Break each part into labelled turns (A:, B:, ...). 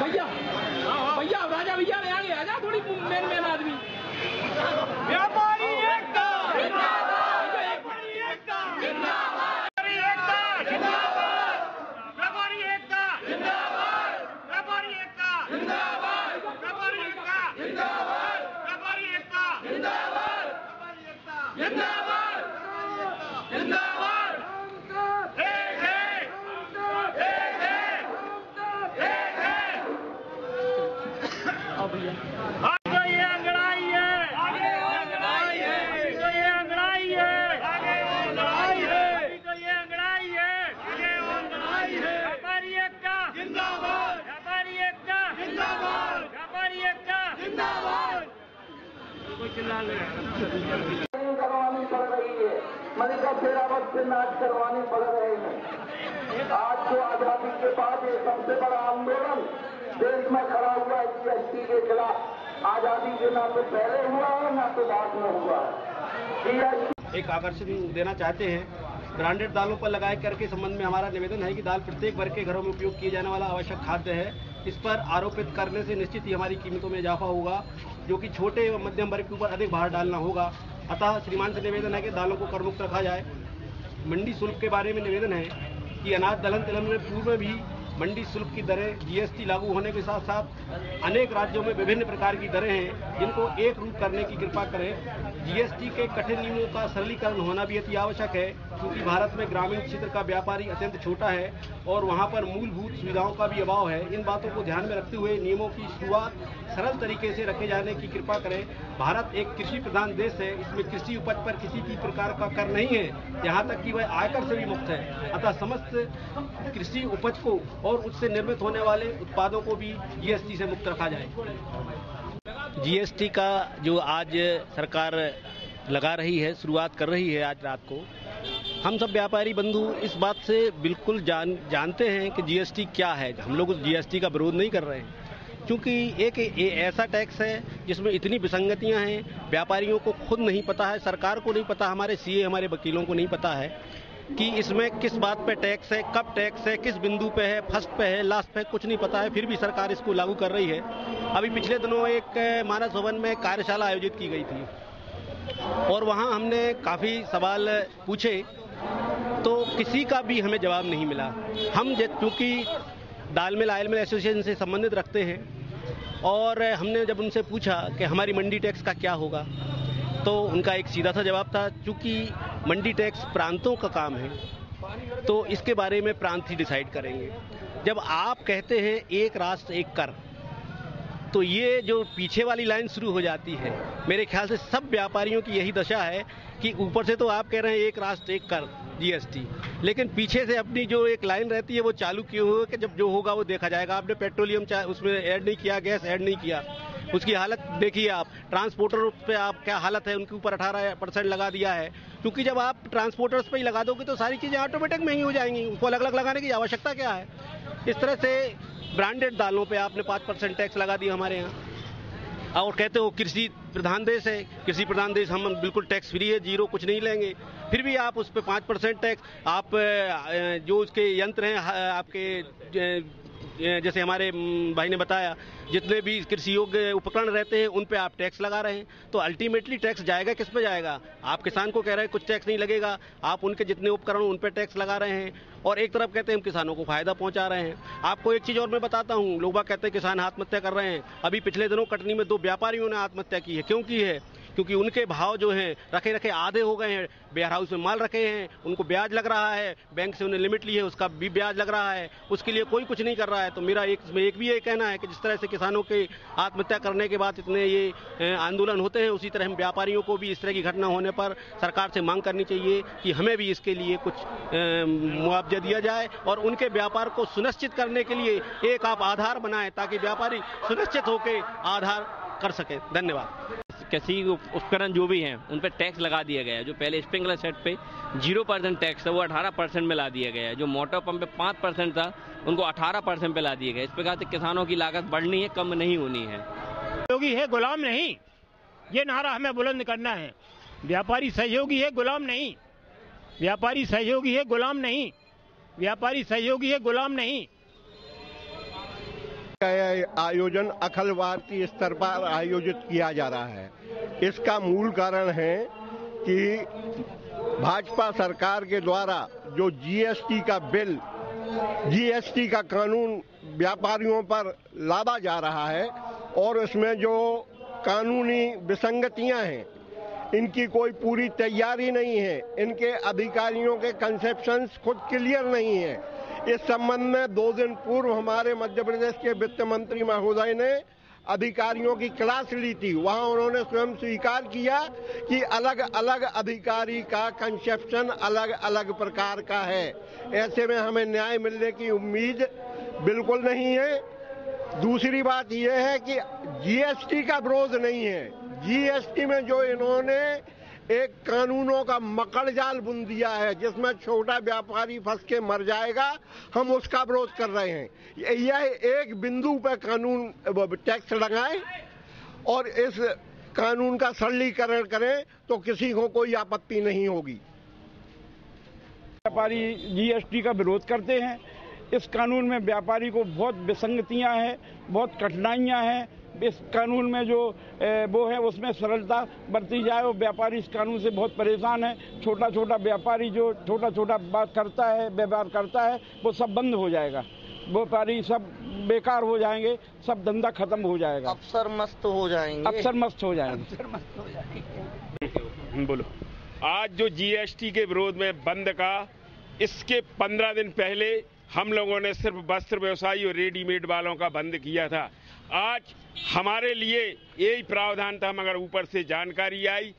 A: भैया भैया राजा भैया यहाँ आजा थोड़ी मेन मेन
B: आदमी। करवानी पड़ रही है से नाच करवाने पड़ रहे हैं आज आज़ादी के बाद ये सबसे बड़ा आंदोलन देश में खड़ा हुआ है के खिलाफ आज़ादी के ना तो पहले हुआ है ना तो बाद में हुआ है
C: एक आकर्षण देना चाहते हैं। ब्रांडेड दालों पर लगाए करके संबंध में हमारा निवेदन है कि दाल प्रत्येक वर्ग के घरों में उपयोग किए जाने वाला आवश्यक खाद्य है। इस पर आरोपित करने से निश्चित ही हमारी कीमतों में इजाफा होगा। जो कि छोटे एवं मध्यम वर्ग के ऊपर अधिक भार डालना होगा। अतः श्रीमान से निवेदन है कि दालों को करमुक्त रखा जाए। मंडी शुल्क के बारे में निवेदन है कि अनाज दलहन तिलहन में पूर्व में भी मंडी शुल्क की दरें जीएसटी लागू होने के साथ साथ अनेक राज्यों में विभिन्न प्रकार की दरें हैं। जिनको एक रूप करने की कृपा करें। जीएसटी के कठिन नियमों का सरलीकरण होना भी अति आवश्यक है, क्योंकि भारत में ग्रामीण क्षेत्र का व्यापारी अत्यंत छोटा है और वहाँ पर मूलभूत सुविधाओं का भी अभाव है। इन बातों को ध्यान में रखते हुए नियमों की शुरुआत सरल तरीके से रखे जाने की कृपा करें। भारत एक कृषि प्रधान देश है, इसमें कृषि उपज पर किसी भी प्रकार का कर नहीं है। यहाँ तक कि वह आयकर से भी मुक्त है। अतः समस्त कृषि उपज को और उससे निर्मित होने वाले उत्पादों को भी जीएसटी से मुक्त रखा जाए। जीएसटी का जो आज सरकार लगा रही है, शुरुआत कर रही है आज रात को, हम सब व्यापारी बंधु इस बात से बिल्कुल जान, जानते हैं कि जीएसटी क्या है। हम लोग उस जीएसटी का विरोध नहीं कर रहे हैं, क्योंकि एक ऐसा टैक्स है जिसमें इतनी विसंगतियाँ हैं, व्यापारियों को खुद नहीं पता है, सरकार को नहीं पता, हमारे सीए हमारे वकीलों को नहीं पता है कि इसमें किस बात पे टैक्स है, कब टैक्स है, किस बिंदु पे है, फ़र्स्ट पे है, लास्ट पे कुछ नहीं पता है, फिर भी सरकार इसको लागू कर रही है। अभी पिछले दिनों एक मानस भवन में कार्यशाला आयोजित की गई थी। और वहाँ हमने काफ़ी सवाल पूछे तो किसी का भी हमें जवाब नहीं मिला। हम चूँकि दाल मिल, आयल मिल एसोसिएशन से संबंधित रखते हैं, और हमने जब उनसे पूछा कि हमारी मंडी टैक्स का क्या होगा तो उनका एक सीधा सा जवाब था, चूँकि मंडी टैक्स प्रांतों का काम है तो इसके बारे में प्रांत ही डिसाइड करेंगे। जब आप कहते हैं एक राष्ट्र, एक कर तो ये जो पीछे वाली लाइन शुरू हो जाती है, मेरे ख्याल से सब व्यापारियों की यही दशा है कि ऊपर से तो आप कह रहे हैं एक राष्ट्र, एक कर, जीएसटी। लेकिन पीछे से अपनी जो एक लाइन रहती है, वो चालू किए हुए कि जब जो होगा वो देखा जाएगा। आपने पेट्रोलियम उसमें ऐड नहीं किया, गैस ऐड नहीं किया। उसकी हालत देखिए आप, ट्रांसपोर्टर पे आप क्या हालत है, उनके ऊपर 18 परसेंट लगा दिया है। क्योंकि जब आप ट्रांसपोर्टर्स पर ही लगा दोगे तो सारी चीज़ें ऑटोमेटिक महँगी हो जाएँगी। उसको अलग अलग लगाने की आवश्यकता क्या है? इस तरह से ब्रांडेड दालों पे आपने पाँच परसेंट टैक्स लगा दिया हमारे यहाँ। और कहते हो कृषि प्रधान देश है, कृषि प्रधान देश हम बिल्कुल टैक्स फ्री है ज़ीरो कुछ नहीं लेंगे। फिर भी आप उस पर पाँच परसेंट टैक्स आप जो उसके यंत्र हैं आपके जैसे हमारे भाई ने बताया, जितने भी कृषि योग्य उपकरण रहते हैं, उन पे आप टैक्स लगा रहे हैं। तो अल्टीमेटली टैक्स जाएगा किस पे जाएगा? आप किसान को कह रहे हैं, कुछ टैक्स नहीं लगेगा। आप उनके जितने उपकरण उन पे टैक्स लगा रहे हैं। और एक तरफ़ कहते हैं, हम किसानों को फ़ायदा पहुँचा रहे हैं। आपको एक चीज़ और मैं बताता हूँ। लोग कहते हैं, किसान आत्महत्या कर रहे हैं। अभी पिछले दिनों कटनी में दो व्यापारियों ने आत्महत्या की है। क्यों की है? क्योंकि उनके भाव जो हैं रखे रखे आधे हो गए हैं वेयर हाउस में माल रखे हैं, उनको ब्याज लग रहा है, बैंक से उन्हें लिमिट ली है, उसका भी ब्याज लग रहा है, उसके लिए कोई कुछ नहीं कर रहा है। तो मेरा एक, इसमें एक भी ये कहना है कि जिस तरह से किसानों के आत्महत्या करने के बाद इतने ये आंदोलन होते हैं, उसी तरह हम व्यापारियों को भी इस तरह की घटना होने पर सरकार से मांग करनी चाहिए कि हमें भी इसके लिए कुछ मुआवजा दिया जाए और उनके व्यापार को सुनिश्चित करने के लिए एक आप आधार बनाएँ, ताकि व्यापारी सुनिश्चित होकर आधार कर सके। धन्यवाद।
D: कृषि उपकरण जो भी हैं, उन पर टैक्स लगा दिया गया है। जो पहले स्प्रिंकलर सेट पे ज़ीरो परसेंट टैक्स था, वो अठारह परसेंट में ला दिया गया है। जो मोटर पंप पे पाँच परसेंट था, उनको अठारह परसेंट पे ला दिया गया इस प्रकार से किसानों की लागत बढ़नी है, कम नहीं होनी है।
E: सहयोगी है, गुलाम नहीं। ये नारा हमें बुलंद करना है। व्यापारी सहयोगी है, गुलाम नहीं। व्यापारी सहयोगी है, गुलाम नहीं। व्यापारी सहयोगी है, गुलाम नहीं।
F: का आयोजन अखिल भारतीय स्तर पर आयोजित किया जा रहा है। इसका मूल कारण है कि भाजपा सरकार के द्वारा जो जीएसटी का बिल जीएसटी का कानून व्यापारियों पर लादा जा रहा है और इसमें जो कानूनी विसंगतियाँ हैं, इनकी कोई पूरी तैयारी नहीं है। इनके अधिकारियों के कंसेप्शंस खुद क्लियर नहीं है। इस संबंध में दो दिन पूर्व हमारे मध्य प्रदेश के वित्त मंत्री महोदय ने अधिकारियों की क्लास ली थी। वहाँ उन्होंने स्वयं स्वीकार किया कि अलग अलग अधिकारी का कंसेप्शन अलग अलग प्रकार का है। ऐसे में हमें न्याय मिलने की उम्मीद बिल्कुल नहीं है। दूसरी बात यह है कि जीएसटी का विरोध नहीं है। जीएसटी में जो इन्होंने एक कानूनों का मकड़ जाल बुन दिया है, जिसमें छोटा व्यापारी फंस के मर जाएगा, हम उसका विरोध कर रहे हैं। यह एक बिंदु पर कानून टैक्स लगाएँ और इस कानून का सरलीकरण करें तो किसी को कोई आपत्ति नहीं होगी।
G: व्यापारी जीएसटी का विरोध करते हैं। इस कानून में व्यापारी को बहुत विसंगतियाँ हैं, बहुत कठिनाइयाँ हैं। इस कानून में जो वो है उसमें सरलता बरती जाए और व्यापारी इस कानून से बहुत परेशान है। छोटा छोटा व्यापारी जो छोटा छोटा बात करता है व्यवहार करता है वो सब बंद हो जाएगा। व्यापारी सब बेकार हो जाएँगे सब धंधा खत्म हो जाएगा।
H: अफसर मस्त हो जाएँगे।
G: अफसर मस्त हो जाएँगे।
I: बोलो। आज जो जीएसटी के विरोध में बंद का इसके पंद्रह दिन पहले हम लोगों ने सिर्फ़ वस्त्र व्यवसायी और रेडीमेड वालों का बंद किया था। आज हमारे लिए यही प्रावधान था मगर ऊपर से जानकारी आई।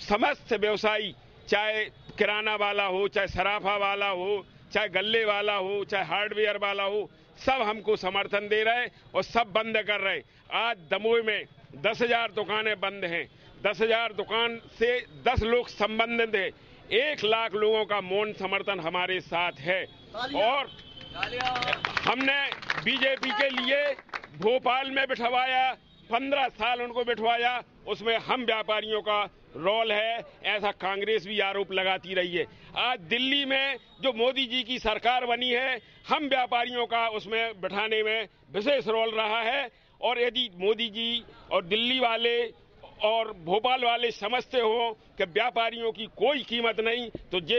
I: समस्त व्यवसायी चाहे किराना वाला हो चाहे सराफा वाला हो चाहे गल्ले वाला हो चाहे हार्डवेयर वाला हो सब हमको समर्थन दे रहे और सब बंद कर रहे। आज दमोह में दस हज़ार दुकानें बंद हैं। दस हज़ार दुकान से दस लोग संबंधित हैं। एक लाख लोगों का मौन समर्थन हमारे साथ है। और हमने बीजेपी के लिए भोपाल में बिठवाया, पंद्रह साल उनको बिठवाया, उसमें हम व्यापारियों का रोल है, ऐसा कांग्रेस भी आरोप लगाती रही है। आज दिल्ली में जो मोदी जी की सरकार बनी है, हम व्यापारियों का उसमें बिठाने में विशेष रोल रहा है, और यदि मोदी जी और दिल्ली वाले और भोपाल वाले समझते हो कि व्यापारियों की कोई कीमत नहीं तो ये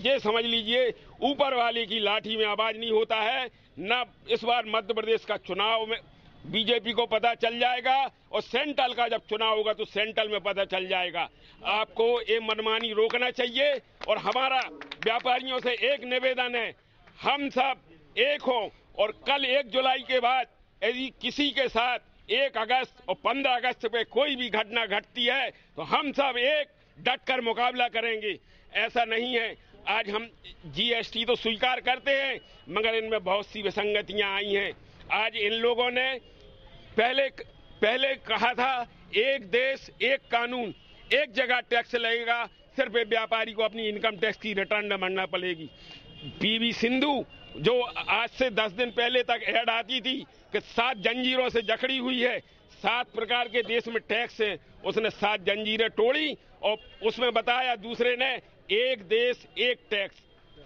I: ये समझ लीजिए, ऊपर वाले की लाठी में आवाज़ नहीं होता है, न इस बार मध्य प्रदेश का चुनाव में बीजेपी को पता चल जाएगा, और सेंट्रल का जब चुनाव होगा तो सेंट्रल में पता चल जाएगा। आपको ये मनमानी रोकना चाहिए, और हमारा व्यापारियों से एक निवेदन है, हम सब एक हों, और कल एक जुलाई के बाद यदि किसी के साथ एक अगस्त और पंद्रह अगस्त पे कोई भी घटना घटती है तो हम सब एक डट कर मुकाबला करेंगे। ऐसा नहीं है। आज हम जीएसटी तो स्वीकार करते हैं, मगर इनमें बहुत सी विसंगतियाँ आई हैं। आज इन लोगों ने पहले पहले कहा था, एक देश, एक कानून, एक जगह टैक्स लगेगा, सिर्फ़ व्यापारी को अपनी इनकम टैक्स की रिटर्न न भरना पड़ेगी। पीवी सिंधु, जो आज से दस दिन पहले तक एड आती थी कि सात जंजीरों से जकड़ी हुई है। सात प्रकार के देश में टैक्स है। उसने सात जंजीरें तोड़ी और उसमें बताया दूसरे ने, एक देश, एक टैक्स।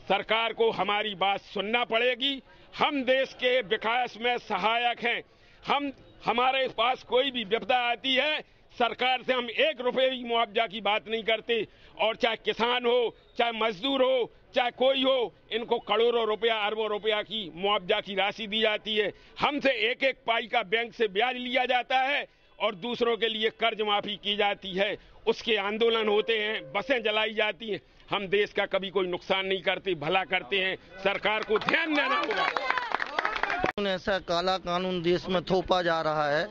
I: सरकार को हमारी बात सुनना पड़ेगी। हम देश के विकास में सहायक हैं। हम, हमारे पास कोई भी विपदा आती है सरकार से हम एक रुपए की मुआवजा की बात नहीं करते। और चाहे किसान हो, चाहे मजदूर हो, चाहे कोई हो, इनको करोड़ों रुपया, अरबों रुपया की मुआवजा की राशि दी जाती है। हमसे एक एक पाई का बैंक से ब्याज लिया जाता है और दूसरों के लिए कर्ज माफ़ी की जाती है। उसके आंदोलन होते हैं, बसें जलाई जाती हैं। हम देश का कभी कोई नुकसान नहीं करते, भला करते हैं। सरकार को ध्यान देना होगा।
H: ऐसा काला कानून देश में थोपा जा रहा है।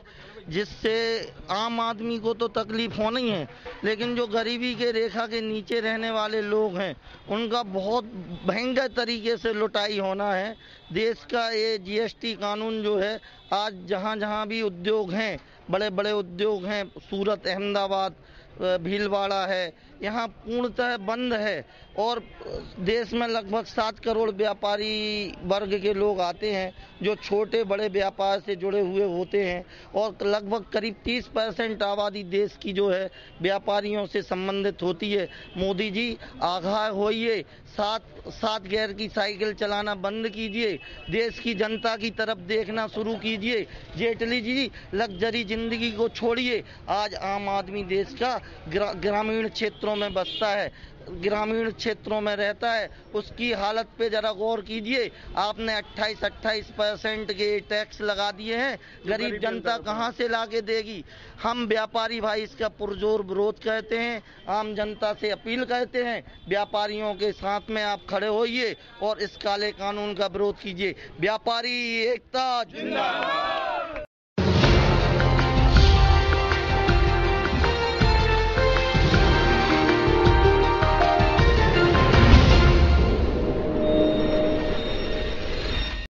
H: जिससे आम आदमी को तो तकलीफ़ होनी है, लेकिन जो गरीबी के रेखा के नीचे रहने वाले लोग हैं, उनका बहुत भयंकर तरीके से लुटाई होना है। देश का ये जीएसटी कानून जो है, आज जहाँ जहाँ भी उद्योग हैं बड़े बड़े उद्योग हैं, सूरत, अहमदाबाद, भीलवाड़ा है यहाँ पूर्णतः बंद है और देश में लगभग सात करोड़ व्यापारी वर्ग के लोग आते हैं जो छोटे बड़े व्यापार से जुड़े हुए होते हैं और लगभग करीब 30 परसेंट आबादी देश की जो है व्यापारियों से संबंधित होती है। मोदी जी आगाह होइए सात सात गैर की साइकिल चलाना बंद कीजिए देश की जनता की तरफ़ देखना शुरू कीजिए। जेटली जी लग्जरी ज़िंदगी को छोड़िए आज आम आदमी देश का ग्रा, ग्रामीण क्षेत्रों में बसता है ग्रामीण क्षेत्रों में रहता है उसकी हालत पे जरा गौर कीजिए आपने 28-28 परसेंट के टैक्स लगा दिए हैं गरीब जनता कहाँ से लाके देगी? हम व्यापारी भाई इसका पुरजोर विरोध कहते हैं आम जनता से अपील करते हैं व्यापारियों के साथ में आप खड़े होइए और इस काले कानून का विरोध कीजिए। व्यापारी एकता